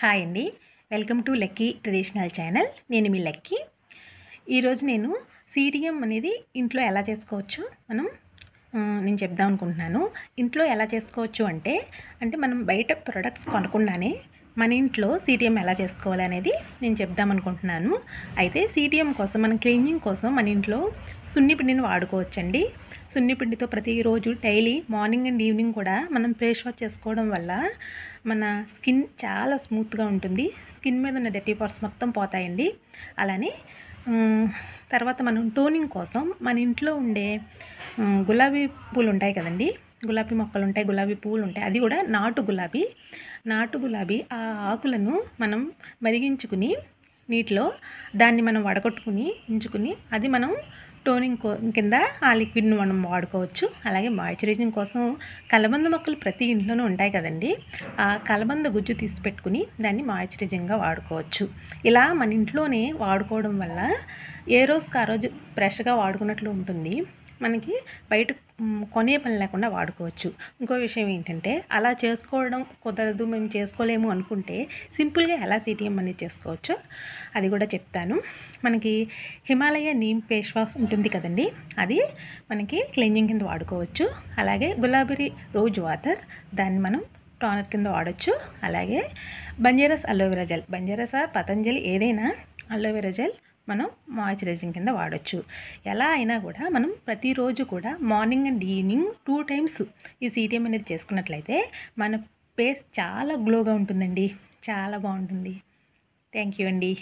Hi అండి. Welcome to Lucky traditional channel. నేను మీ లక్కీ. ఈరోజు నేను సీడిఎం అనేది ఇంట్లో ఎలా చేసుకోవచ్చు మనం నేను చెప్దాం అనుకుంటున్నాను. ఇంట్లో ఎలా చేసుకోవచ్చు అంటే అంటే మనం బయట ప్రొడక్ట్స్ కొనకుండానే మన ఇంట్లో సీటీఎం ఎలా చేసుకోవాలి అనేది నేను చెప్దాం అనుకుంటున్నాను. అయితే సీటీఎం కోసం మన క్లీనింగ్ కోసం మన ఇంట్లో సున్నిపిండిని వాడుకోవచ్చండి. సున్నిపిండితో ప్రతిరోజు డైలీ మార్నింగ్ అండ్ ఈవినింగ్ కూడా మనం ఫేస్ వాష్ చేసుకోవడం వల్ల మన స్కిన్ చాలా స్మూత్గా ఉంటుంది. స్కిన్ మీద ఉన్న డర్టీ పార్ట్స్ మొత్తం పోతాయండి. అలానే తర్వాత మనం టోనింగ్ కోసం మన ఇంట్లో ఉండే గులాబీ పూలు ఉంటాయి కదండి. గులాబీ మొక్కలు ఉంటాయి గులాబీ పువ్వులు ఉంటాయి. అది కూడా నాటు గులాబీ. నాటు గులాబీ ఆ ఆకులను మనం మరిగించుకుని నీటిలో దాన్ని మనం వడగొట్టుకుని ఉంచుకుని అది మనం టోనింగ్ కో కింద ఆ లిక్విడ్ని మనం వాడుకోవచ్చు. అలాగే మాయిశ్చరైజింగ్ కోసం కలబంద మొక్కలు ప్రతి ఇంట్లోనూ ఉంటాయి కదండి. ఆ కలబంద గుజ్జు తీసి పెట్టుకుని దాన్ని మాయిశ్చరైజింగ్గా వాడుకోవచ్చు. ఇలా మన ఇంట్లోనే వాడుకోవడం వల్ల ఏ రోజుకి ఆ రోజు ఫ్రెష్గా వాడుకున్నట్లు ఉంటుంది. మనకి బయట కొనే పని లేకుండా వాడుకోవచ్చు. ఇంకో విషయం ఏంటంటే అలా చేసుకోవడం కుదరదు మేము చేసుకోలేము అనుకుంటే సింపుల్గా ఎలా సిటిఎం అనేది చేసుకోవచ్చో అది కూడా చెప్తాను. మనకి హిమాలయ నీమ్ ఫేస్ వాష్ ఉంటుంది కదండి అది మనకి క్లెంజింగ్ కింద వాడుకోవచ్చు. అలాగే గులాబీ రోజ్ వాటర్ దాన్ని మనం టానర్ కింద వాడచ్చు. అలాగే Banjaras aloe vera gel Banjaras Patanjali ఏదైనా అలోవెరా జెల్ మనం మాయిశ్చరైజింగ్ కింద వాడచ్చు. ఎలా అయినా కూడా మనం ప్రతిరోజు కూడా morning and evening two times ఈ సీటీఎం అనేది చేసుకున్నట్లయితే మన ఫేస్ చాలా గ్లోగా ఉంటుందండి. చాలా బాగుంటుంది. థ్యాంక్ యూ అండి.